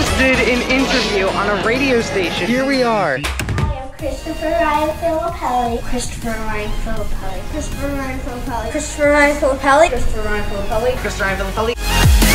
just did an interview on a radio station. Here we are. Christopher Ryan Filippelli. Christopher Ryan Filippelli. Christopher Ryan Filippelli. Christopher Ryan Filippelli. Christopher Ryan Filippelli. Christopher Ryan Filippelli.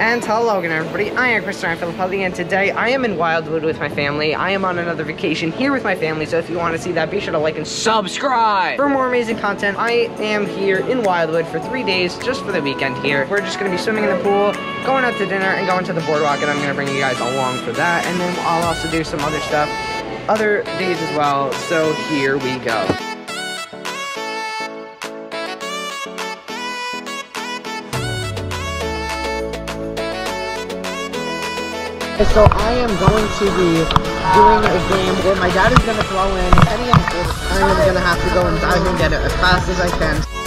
And hello again everybody, I am Chris Ryan Filippelli and today I am in Wildwood with my family. I am on another vacation here with my family, so if you want to see that, be sure to like and subscribe! For more amazing content, I am here in Wildwood for three days, just for the weekend here. We're just going to be swimming in the pool, going out to dinner, and going to the boardwalk, and I'm going to bring you guys along for that, and then I'll also do some other stuff other days as well, so here we go. So I am going to be doing a game where my dad is going to throw in any input. I am going to have to go and dive and get it as fast as I can.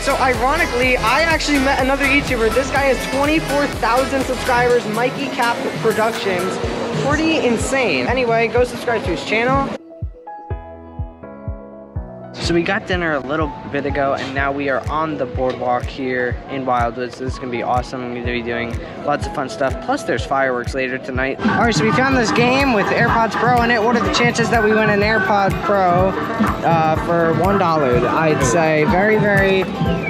So ironically, I actually met another YouTuber. This guy has 24,000 subscribers, Mikey Cap Productions. Pretty insane. Anyway, go subscribe to his channel. So we got dinner a little bit ago and now we are on the boardwalk here in Wildwood. So this is gonna be awesome. I'm gonna be doing lots of fun stuff. Plus there's fireworks later tonight. All right, so we found this game with AirPods Pro in it. What are the chances that we win an AirPod Pro uh, for $1? I'd say very, very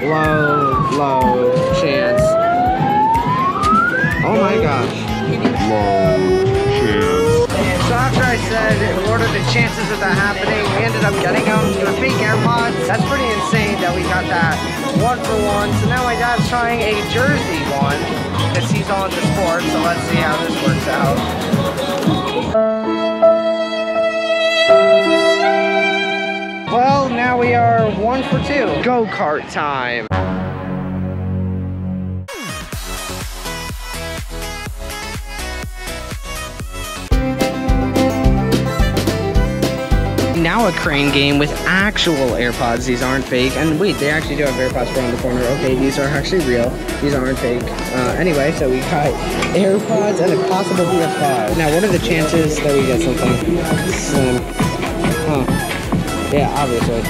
low, low chance. Oh my gosh. Low chance. So after I said, what are the chances of that happening, we ended up getting them, the fake AirPods. That's pretty insane that we got that one for one. So now my dad's trying a Jersey one, because he's all into sports, so let's see how this works out. Well, now we are one for two. Go-kart time. now a crane game with actual AirPods. These aren't fake. And wait, they actually do have AirPods around the corner. Okay, these are actually real. These aren't fake. Uh, anyway, so we got AirPods and a possible PS5. Now, what are the chances that we get something? Huh. Yeah, obviously.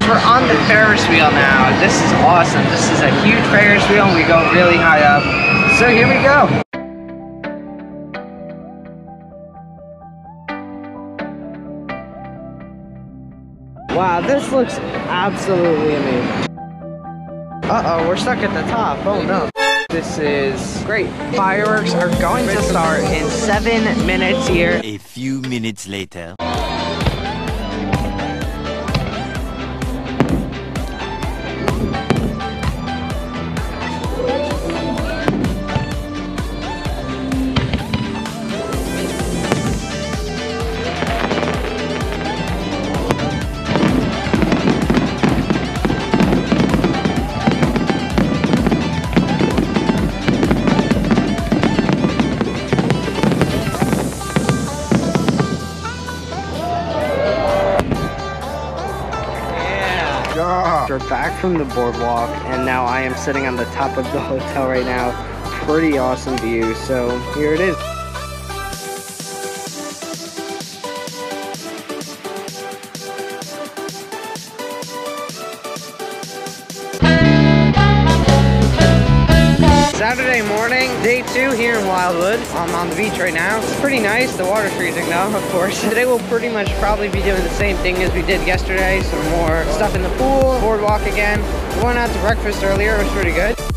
We're on the Ferris wheel now. This is awesome. This is a huge Ferris wheel and we go really high up. So here we go. Wow, this looks absolutely amazing. Uh-oh, we're stuck at the top. Oh no. This is great. Fireworks are going to start in seven minutes here. A few minutes later. From the boardwalk, and now I am sitting on the top of the hotel right now. Pretty awesome view, so here it is. Day two here in Wildwood. I'm on the beach right now. It's pretty nice. The water's freezing though, of course. Today we'll pretty much probably be doing the same thing as we did yesterday. Some more stuff in the pool, boardwalk again. We went out to breakfast earlier, it was pretty good.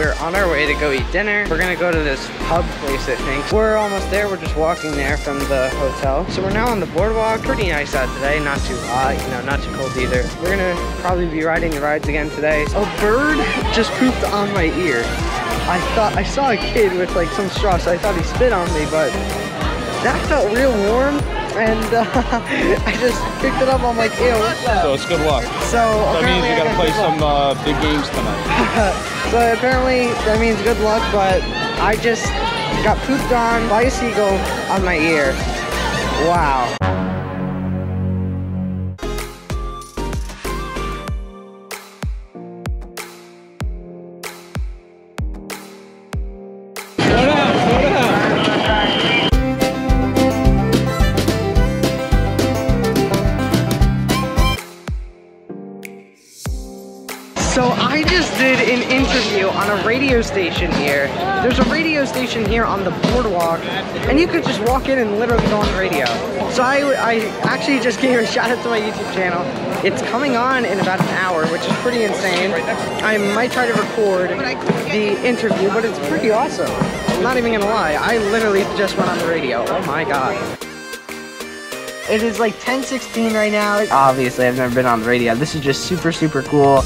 We're on our way to go eat dinner. We're gonna go to this pub place, I think. We're almost there. We're just walking there from the hotel. So we're now on the boardwalk. Pretty nice out today. Not too hot, you know, not too cold either. We're gonna probably be riding the rides again today. A bird just pooped on my ear. I thought I saw a kid with like some straw, so I thought he spit on me, but that felt real warm. And uh, I just picked it up. I'm like, ew, what's that? So it's good luck. So That means you gotta play some uh, big games tonight. So apparently that means good luck, but I just got pooped on by a seagull on my ear. Wow. Station here. There's a radio station here on the boardwalk, and you could just walk in and literally go on the radio. So I, I actually just gave a shout out to my YouTube channel. It's coming on in about an hour, which is pretty insane. I might try to record the interview, but it's pretty awesome. I'm not even gonna lie. I literally just went on the radio. Oh my god. It is like 10:16 right now. Obviously, I've never been on the radio. This is just super, super cool.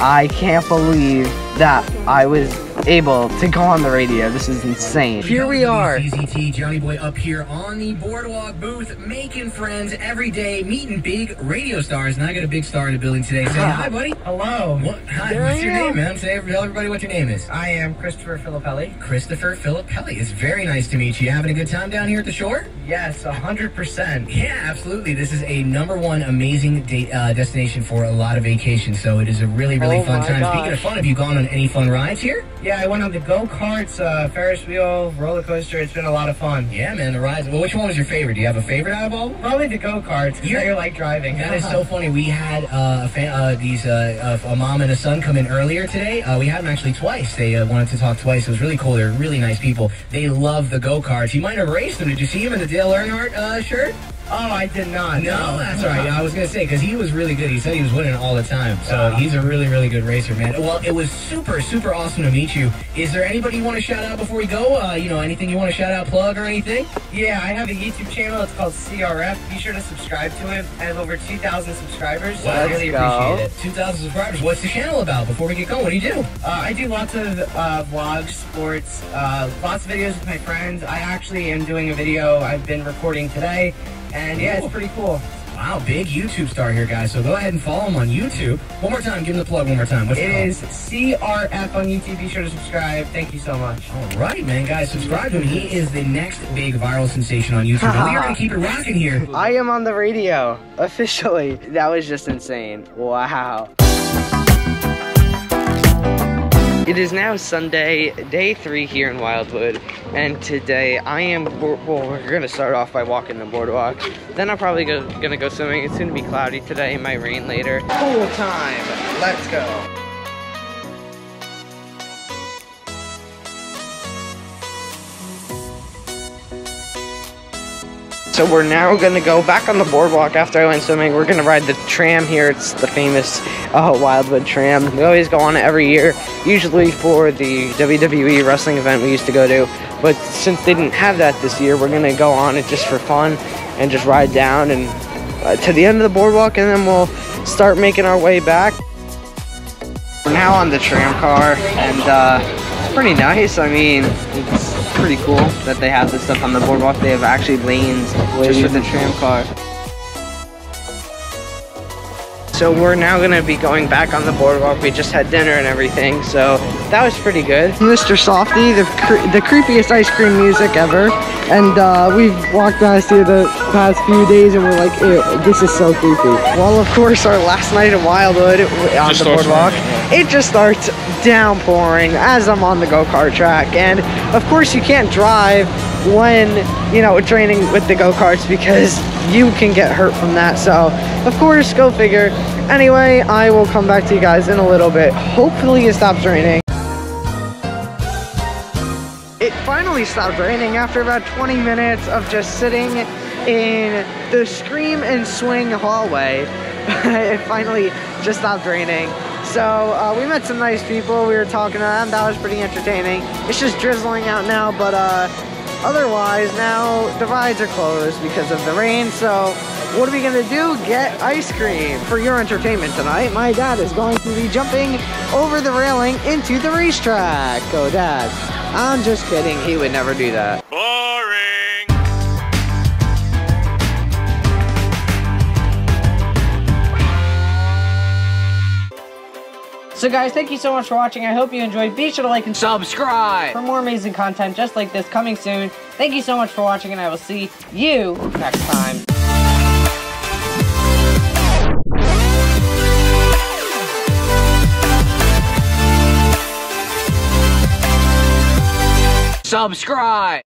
I can't believe that I was able to go on the radio. This is insane. Here we are. CZT Johnny Boy up here on the boardwalk booth, making friends every day, meeting big radio stars. And I got a big star in the building today. Say hi, buddy. Hello. What? Hi. There what's I your am. name, man? Say, tell everybody what your name is. I am Christopher Filippelli. Christopher Filippelli. It's very nice to meet you. You having a good time down here at the shore? Yes, 100%. Yeah, absolutely. This is a number one amazing date, uh, destination for a lot of vacations. So it is a really, really Oh fun my time. Speaking of fun, have you gone on any fun rides here? Yeah, I went on the go-karts, uh, Ferris wheel, roller coaster. It's been a lot of fun. Yeah, man, the rides. Well, which one was your favorite? Do you have a favorite out of all? Probably the go-karts, because You're- like driving. That is so funny. We had uh, a fan, uh, these uh, uh, a mom and a son come in earlier today. Uh, we had them actually twice. They uh, wanted to talk twice. It was really cool. They're really nice people. They love the go karts. You might have raced them. Did you see him in the Dale Earnhardt uh, shirt? Oh, I did not. No, that's right. I was gonna say because he was really good. He said he was winning all the time. So he's a really, really good racer, man. Well, it was super, super awesome to meet you. Is there anybody you want to shout out before we go? Uh, you know, anything you want to shout out, plug, or anything? Yeah, I have a YouTube channel. It's called CRF. Be sure to subscribe to it. I have over 2,000 subscribers, so I Let's really go. appreciate it. 2,000 subscribers. What's the channel about? Before we get going, what do you do? Uh, I do lots of uh, vlogs, sports, uh, lots of videos with my friends. I actually am doing a video I've been recording today, and yeah, it's pretty cool. Wow, big YouTube star here, guys. So go ahead and follow him on YouTube. One more time, give him the plug one more time. What's It is CRF on YouTube. Be sure to subscribe. Thank you so much. All right, man, guys, subscribe to him. He is the next big viral sensation on YouTube. And we are gonna keep it rocking here. I am on the radio officially. That was just insane. Wow. It is now Sunday, day three here in Wildwood, and today I am. Well, we're gonna start off by walking the boardwalk. Then I'm probably go, gonna go swimming. It's gonna be cloudy today. It might rain later. Pool time. Let's go. So we're now gonna go back on the boardwalk after I went swimming. We're gonna ride the tram here. It's the famous uh, Wildwood tram. We always go on it every year, usually for the WWE wrestling event we used to go to. But since they didn't have that this year, we're gonna go on it just for fun and just ride down and uh, to the end of the boardwalk, and then we'll start making our way back. We're now on the tram car, and uh, it's pretty nice. I mean, it's pretty cool that they have this stuff on the boardwalk. They have actually lanes just for the tram car. So we're now gonna be going back on the boardwalk. We just had dinner and everything, so that was pretty good. Mr. Softee, the cre the creepiest ice cream music ever, and uh, we've walked past here the past few days, and we're like, Ew, this is so creepy. Well, of course, our last night in Wildwood on the boardwalk, raining, it just starts downpouring as I'm on the go-kart track, and of course, you can't drive when you know training with the go-karts because you can get hurt from that. So of course go figure. Anyway i will come back to you guys in a little bit. Hopefully it stops raining. It finally stopped raining after about 20 minutes of just sitting in the scream and swing hallway. It finally just stopped raining. So uh, we met some nice people. We were talking to them. That was pretty entertaining. It's just drizzling out now but uh Otherwise, now the rides are closed because of the rain, so what are we gonna do? Get ice cream. For your entertainment tonight, my dad is going to be jumping over the railing into the racetrack. Go, Dad. I'm just kidding, he would never do that. So guys, thank you so much for watching. I hope you enjoyed. Be sure to like and subscribe for more amazing content just like this coming soon. Thank you so much for watching and I will see you next time. Subscribe!